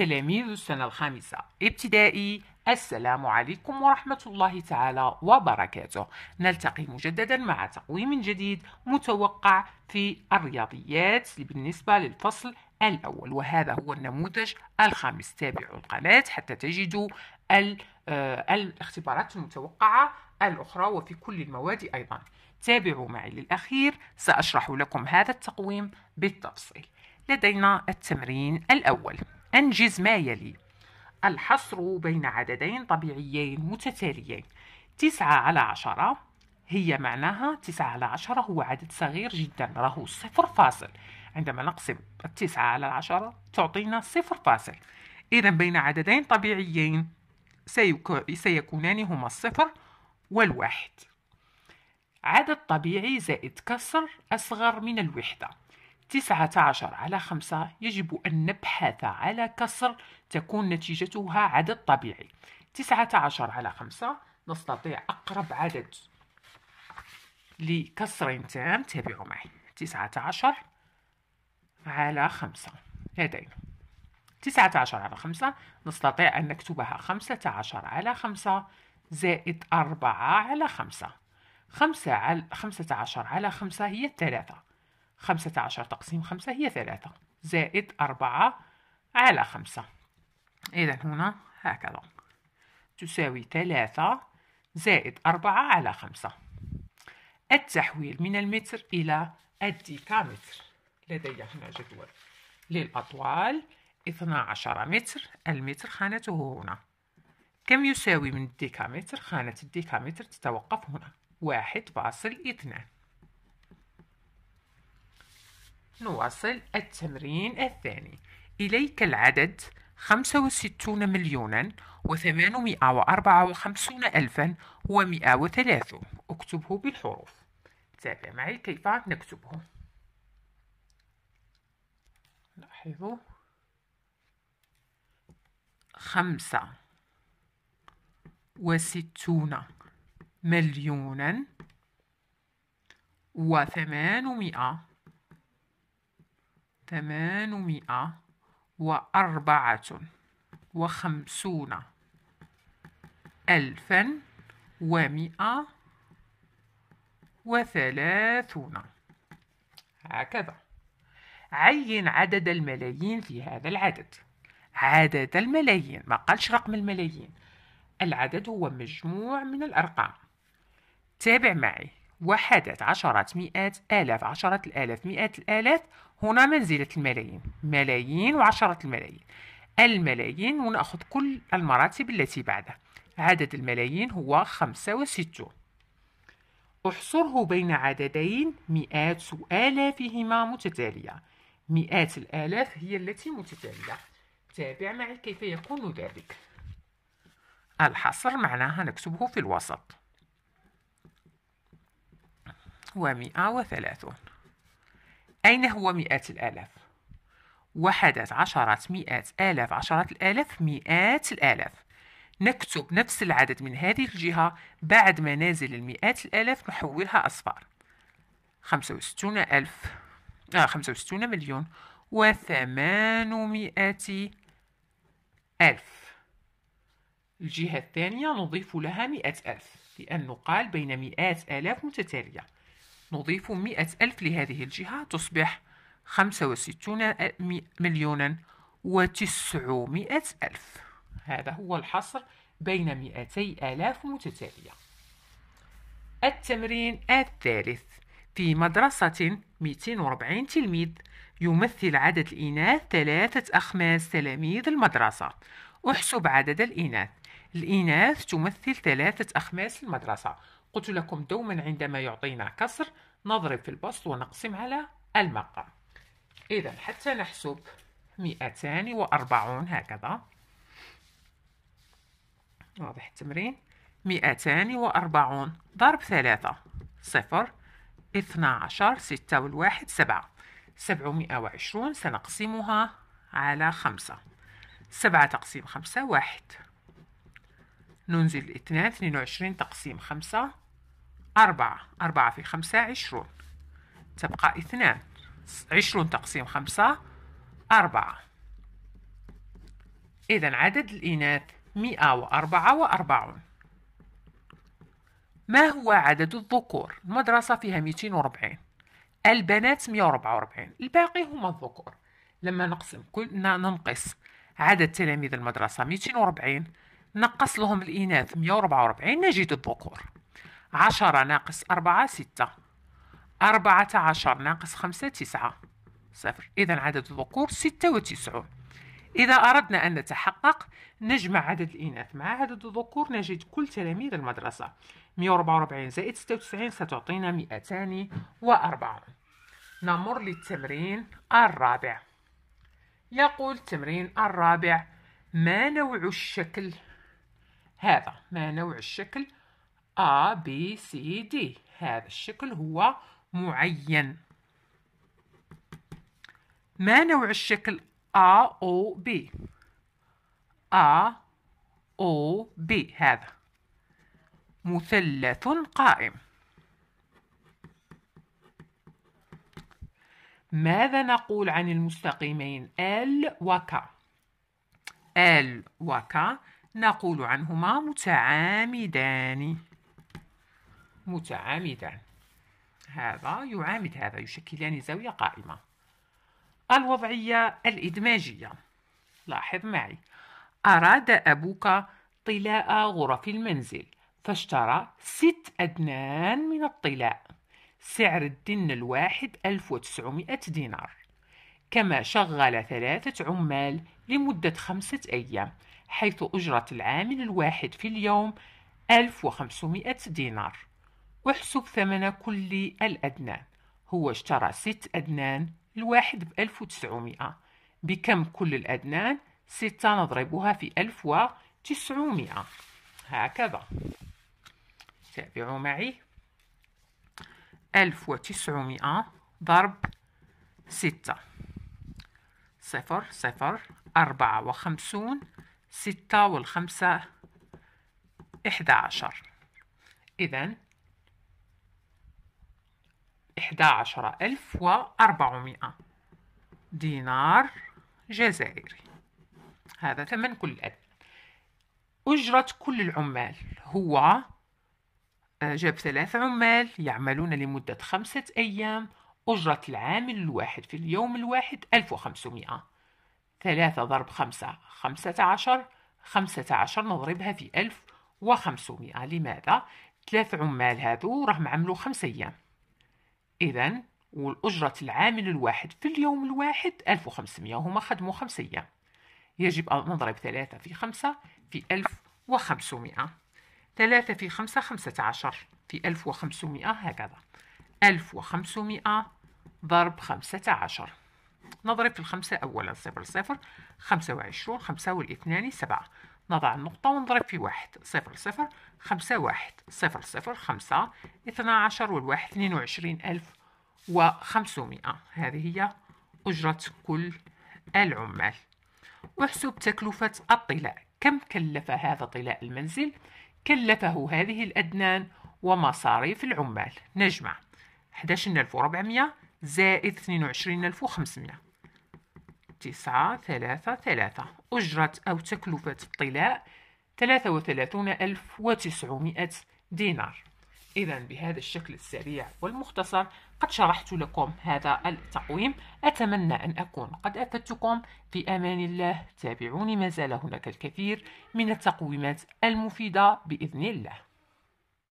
تلاميذ السنة الخامسة. ابتدائي السلام عليكم ورحمة الله تعالى وبركاته. نلتقي مجددا مع تقويم جديد متوقع في الرياضيات بالنسبة للفصل الأول. وهذا هو النموذج الخامس. تابعوا القناة حتى تجدوا آه، الاختبارات المتوقعة الأخرى وفي كل المواد أيضا. تابعوا معي للأخير. سأشرح لكم هذا التقويم بالتفصيل. لدينا التمرين الأول. أنجز ما يلي. الحصر بين عددين طبيعيين متتاليين. تسعة على عشرة هي معناها تسعة على عشرة هو عدد صغير جدا راهو صفر فاصل. عندما نقسم التسعة على العشرة تعطينا صفر فاصل. إذا بين عددين طبيعيين سيكونان هما الصفر والواحد. عدد طبيعي زائد كسر أصغر من الوحدة. تسعة عشر على خمسة يجب أن نبحث على كسر تكون نتيجتها عدد طبيعي. تسعة عشر على خمسة نستطيع أقرب عدد لكسر تام. تابعوا معي. تسعة عشر على خمسة لدينا. تسعة عشر على خمسة نستطيع أن نكتبها خمسة عشر على خمسة زائد أربعة على خمسة. خمسة, على خمسة عشر على خمسة هي الثلاثة. خمسة عشر تقسيم خمسة هي ثلاثة زائد أربعة على خمسة. إذا هنا هكذا. تساوي ثلاثة زائد أربعة على خمسة. التحويل من المتر إلى الديكامتر. لدي هنا جدول للأطوال. 12 متر المتر خانته هنا. كم يساوي من الديكامتر؟ خانة الديكامتر تتوقف هنا. واحد فاصل اثنان. نواصل التمرين الثاني. إليك العدد خمسة وستون مليونا وثمانمائة وأربعة وخمسون ألفا ومائة وثلاثون اكتبه بالحروف. تابع معي كيف نكتبه؟ لاحظوا. خمسة وستون مليونا وثمانمائة ثمانمائة وأربعة وخمسون ألفا ومئة وثلاثون هكذا. عين عدد الملايين في هذا العدد. عدد الملايين ما قالش رقم الملايين. العدد هو مجموع من الأرقام. تابع معي. وحدات عشرات مئات آلاف عشرات الآلاف مئات الآلاف هنا منزلة الملايين. ملايين وعشرة الملايين. الملايين ونأخذ كل المراتب التي بعدها. عدد الملايين هو خمسة وستون. أحصره بين عددين مئات وآلافهما متتالية. مئات الآلاف هي التي متتالية. تابع معي كيف يكون ذلك. الحصر معناها نكتبه في الوسط. ومئة وثلاثون. أين هو مئات الآلاف؟ وحدات عشرات مئات آلاف عشرات الآلاف مئات الآلاف. نكتب نفس العدد من هذه الجهة بعد ما نازل المئات الآلاف نحولها أصفار. خمسة وستون ألف آه خمسة وستون مليون وثمانمائة ألف. الجهة الثانية نضيف لها مئة ألف لأنه قال بين مئات آلاف متتالية. نضيف مئة ألف لهذه الجهة تصبح خمسة وستون مليونا وتسعمائة ألف. هذا هو الحصر بين مئتي آلاف متتالية. التمرين الثالث في مدرسة 240 تلميذ يمثل عدد الإناث ثلاثة أخماس تلاميذ المدرسة. أحسب عدد الإناث. الإناث تمثل ثلاثة أخماس المدرسة. قلت لكم دوما عندما يعطينا كسر نضرب في البسط ونقسم على المقام. إذا حتى نحسب مئتان وأربعون هكذا. واضح التمرين. مئتان وأربعون ضرب ثلاثة صفر اثنى عشر ستة والواحد سبعة. سبعمائة وعشرون سنقسمها على خمسة. سبعة تقسيم خمسة واحد. ننزل الاثنان اثنين وعشرين تقسيم خمسة أربعة أربعة في خمسة عشرون. تبقى اثنان عشرون تقسيم خمسة أربعة. إذا عدد الإناث 144 ما هو عدد الذكور؟ المدرسة فيها 240 البنات 144 الباقي هما الذكور. لما نقسم كل ننقص عدد تلاميذ المدرسة 240 نقص لهم الإناث 144 نجد الذكور. 10 ناقص 4 6 14 ناقص 5 9 صفر. إذا عدد الذكور 96 إذا أردنا أن نتحقق نجمع عدد الإناث. مع عدد الذكور نجد كل تلاميذ المدرسة. 144 زائد 96 ستعطينا 204 نمر للتمرين الرابع. يقول التمرين الرابع ما نوع الشكل؟ هذا ما نوع الشكل A B C D. هذا الشكل هو معين. ما نوع الشكل A O B A O B. هذا مثلث قائم. ماذا نقول عن المستقيمين L و K L و K نقول عنهما متعامدان. متعامدان. هذا يعامد هذا يشكلان زاوية قائمة. الوضعية الإدماجية. لاحظ معي. أراد أبوك طلاء غرف المنزل فاشترى ست أدنان من الطلاء. سعر الدن الواحد 1900 دينار. كما شغل ثلاثة عمال لمدة خمسة أيام. حيث أجرة العامل الواحد في اليوم 1500 دينار. واحسب ثمن كل الأدنان. هو اشترى ست أدنان الواحد ب 1900 بكم كل الأدنان؟ ستة نضربها في 1900 هكذا. تابعوا معي. ألف وتسعمائة ضرب ستة. صفر صفر أربعة وخمسون. ستة والخمسة إحدى عشر. إذن إحدى عشر ألف وأربعمائة دينار جزائري. هذا ثمن كل أدنى أجرة كل العمال. هو جاب ثلاث عمال يعملون لمدة خمسة أيام. أجرة العامل الواحد في اليوم الواحد 1500 ثلاثة ضرب خمسة خمسة عشر خمسة عشر نضربها في ألف وخمسمائة. لماذا؟ ثلاث عمال هذو راهم عملوا خمسة أيام. إذا والأجرة العامل الواحد في اليوم الواحد 1500 هما خدموا خمسة أيام. يجب أن نضرب ثلاثة في خمسة في 1500 ثلاثة في خمسة خمسة عشر في ألف وخمسمائة هكذا. ألف وخمسمائة ضرب خمسة عشر. نضرب في الخمسة أولا صفر صفر خمسة وعشرون خمسة والاثنان سبعة. نضع النقطة ونضرب في واحد. صفر صفر خمسة واحد. صفر صفر خمسة اثنا عشر والواحد اثنين وعشرين ألف وخمسمائة. هذه هي أجرة كل العمال. واحسب تكلفة الطلاء. كم كلف هذا طلاء المنزل؟ كلفه هذه الأدنان ومصاريف العمال. نجمع 11400 زائد 22500 تسعة ثلاثة ثلاثة. أجرة أو تكلفة الطلاء ثلاثة وثلاثون ألف وتسعمائة دينار. إذا بهذا الشكل السريع والمختصر قد شرحت لكم هذا التقويم. أتمنى أن أكون قد أفدتكم. في أمان الله تابعوني ما زال هناك الكثير من التقويمات المفيدة بإذن الله.